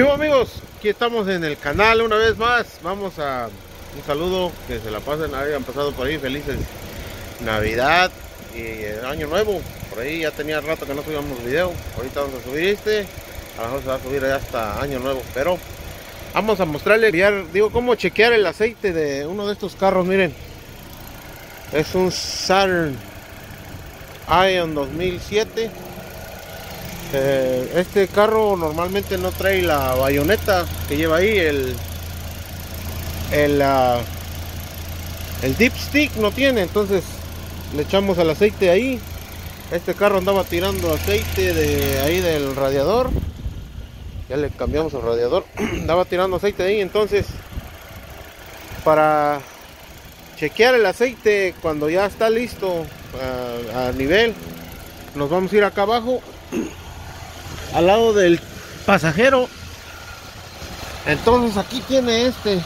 ¿Qué hubo amigos? Aquí estamos en el canal una vez más. Vamos a un saludo, que se la pasen, hayan pasado por ahí felices Navidad y Año Nuevo. Por ahí ya tenía rato que no subíamos video. Ahorita vamos a subir este. A lo mejor se va a subir hasta Año Nuevo. Pero vamos a mostrarle, digo, cómo chequear el aceite de uno de estos carros. Miren, es un Saturn Ion 2007 eh, este carro normalmente no trae la bayoneta que lleva ahí el el, uh, el dipstick no tiene entonces le echamos el aceite ahí. Este carro andaba tirando aceite de ahí del radiador. Ya le cambiamos el radiador. Andaba tirando aceite ahí entonces para chequear el aceite cuando ya está listo a nivel nos vamos a ir acá abajo al lado del pasajero. Entonces aquí tiene este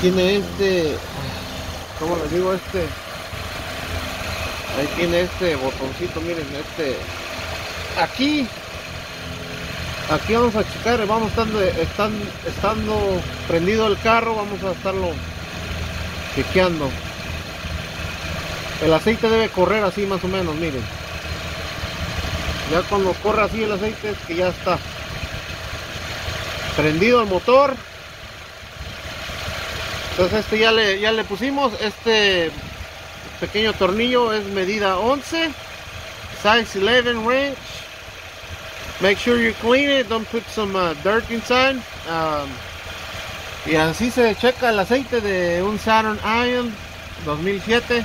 tiene este como les digo este ahí tiene este botoncito miren este aquí aquí vamos a checar vamos estando estando, estando prendido el carro vamos a estarlo chequeando. El aceite debe correr así más o menos miren ya cuando corre así el aceite es que ya está prendido el motor. Entonces este ya le, ya le pusimos. Este pequeño tornillo es medida 11 size 11 wrench make sure you clean it don't put some uh, dirt inside. Um, y así se checa el aceite de un Saturn Ion 2007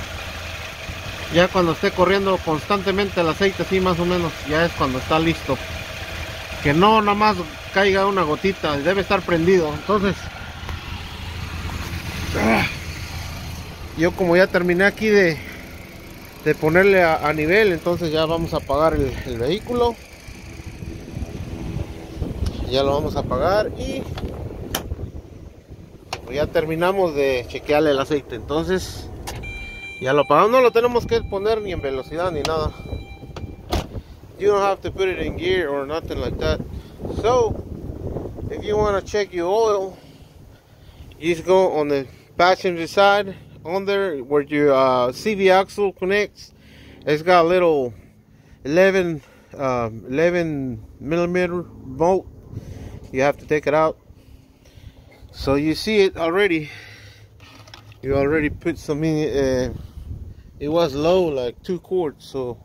ya cuando esté corriendo constantemente el aceite así más o menos ya es cuando está listo. Que no nada más caiga una gotita debe estar prendido. Entonces yo como ya terminé aquí de, de ponerle a, nivel entonces ya vamos a apagar el, el vehículo. Ya lo vamos a apagar y ya terminamos de chequearle el aceite. Entonces ya lo apagamos, no lo tenemos que poner ni en velocidad ni nada. You don't have to put it in gear or nothing like that. So, if you want to check your oil, you just go on the passenger side, on there where your uh, CV axle connects. It's got a little 11, uh, 11 millimeter bolt. You have to take it out. So you see it already. You already put some in. Uh, it was low like two quarts so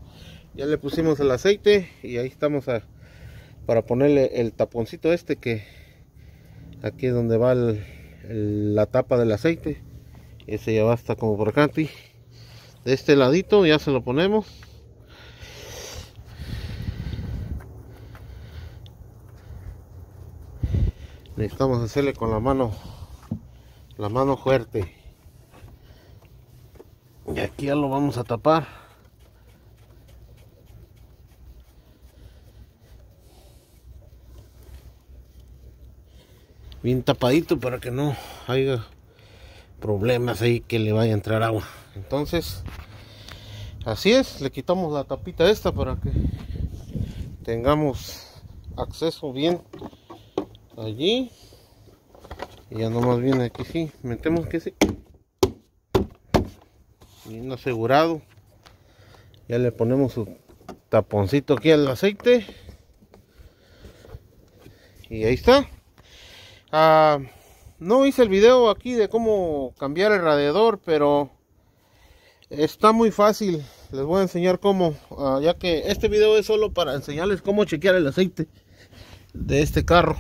ya le pusimos el aceite y ahí estamos a, para ponerle el taponcito este que aquí es donde va la tapa del aceite. Ese ya va hasta como por acá de este ladito ya se lo ponemos. Necesitamos hacerle con la mano la mano fuerte aquí ya lo vamos a tapar. Bien tapadito para que no haya problemas ahí que le vaya a entrar agua. Entonces así es le quitamos la tapita esta para que tengamos acceso bien allí. Y ya nomás viene aquí sí metemos que sí asegurado. Ya le ponemos su taponcito aquí al aceite. Y ahí está. Ah, no hice el video aquí de cómo cambiar el radiador pero está muy fácil. Les voy a enseñar cómo ah, ya que este video es solo para enseñarles cómo chequear el aceite de este carro.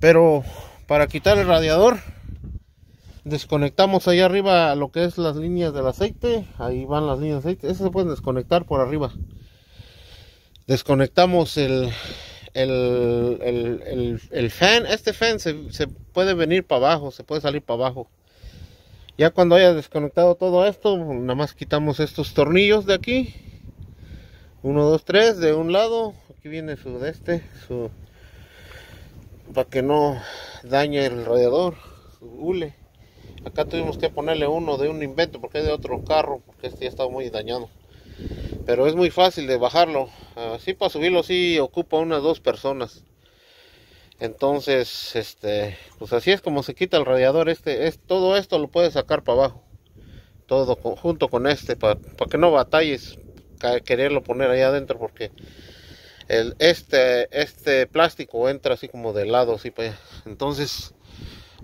Pero para quitar el radiador desconectamos ahí arriba lo que es las líneas del aceite. Ahí van las líneas de aceite. Eso se pueden desconectar por arriba. Desconectamos el el, el, fan. Este fan se, se, puede venir para abajo se puede salir para abajo. Ya cuando haya desconectado todo esto nada más quitamos estos tornillos de aquí. 1 2 3 de un lado. Aquí viene su de este su para que no dañe el radiador su hule Acá tuvimos que ponerle uno de un invento porque es de otro carro, porque este ya está muy dañado. Pero es muy fácil de bajarlo. Así para subirlo sí ocupa unas dos personas. entonces este pues así es como se quita el radiador este es todo esto lo puedes sacar para abajo todo junto con este para que no batalles quererlo poner ahí adentro porque el, este este plástico entra así como de lado así allá. entonces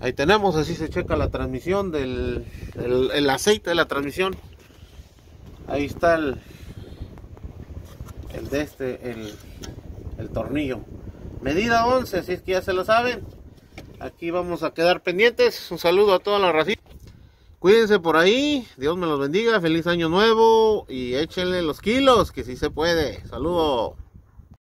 ahí tenemos así se checa la transmisión del el aceite de la transmisión ahí está el, el de este, el, el tornillo. Medida 11, así es que ya se lo saben. Aquí vamos a quedar pendientes. Un saludo a toda la racita. Cuídense por ahí. Dios me los bendiga. Feliz año nuevo. Y échenle los kilos, que si se puede. Saludos.